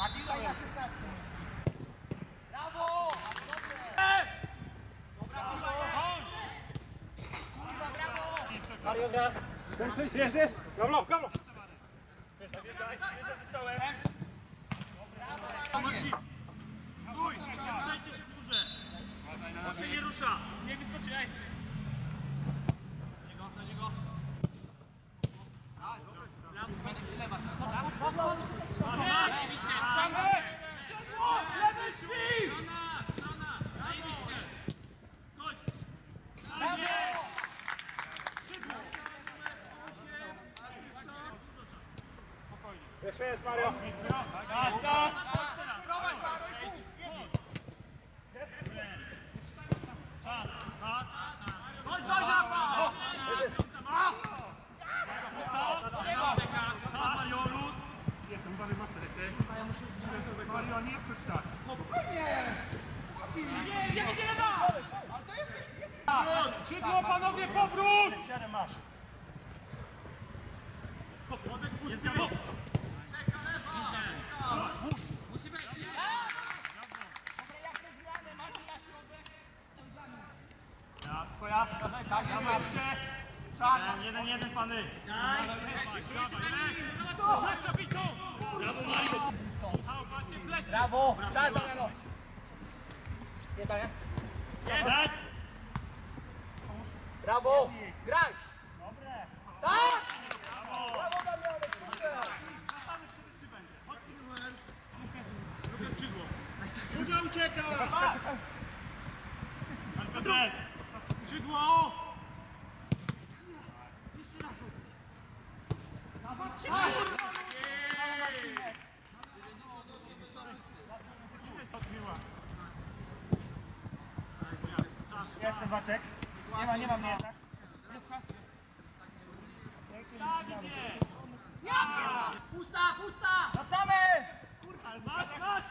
Tutaj na 16. Brawo! Brawo! Mario gra. Jest, jest. Gablo, gablo. Marcin! Stój! Nie ruszajcie się w górze! On się nie rusza! Nie wyskoczy, ej! Masz! Zajebiście! Same! Lewy śpi! Żona! Żona! Zajebiście! Chodź! Brawo! Jeszcze jest Mario. Czas, czas! Chodź teraz! Prowadź, Maruj, Czas, czas, czas! Chodź, chodź, Rafa! Czas, Mario, luz! Jestem, uważaj, masz plecy. Mario, nie wchodź tak. Nie, nie będzie lewa! Skrzydło, panowie, powrót! Siedem masz. Jeden, jeden, pany. Brawo! Brawo! Czas, Damiano! Nie, Damian? Jest! Brawo! Graj! Tak! Brawo, Damiano, kurde! Drugie skrzydło. Druga ucieka. Piotrek! Skrzydło! Jestem Bartek. Nie ma, nie ma mnie. Dawidzie! Pusta, pusta! Wracamy! Masz, masz!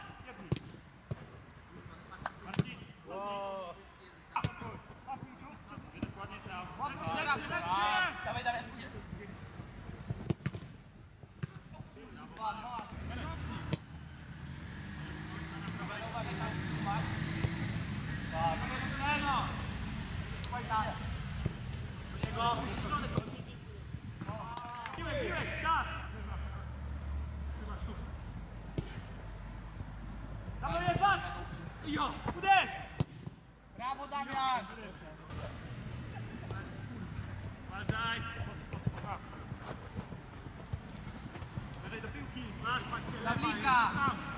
Marcin! Dokładnie tam. Lepcie, lepcie! Dawaj, Damian, Piłek, piłek, tak! Dawaj, jest, patrz! Jo, uder! Brawo, Damian! Uważaj! Wyżej do piłki! Masz, Macie, Pawlika! Sam!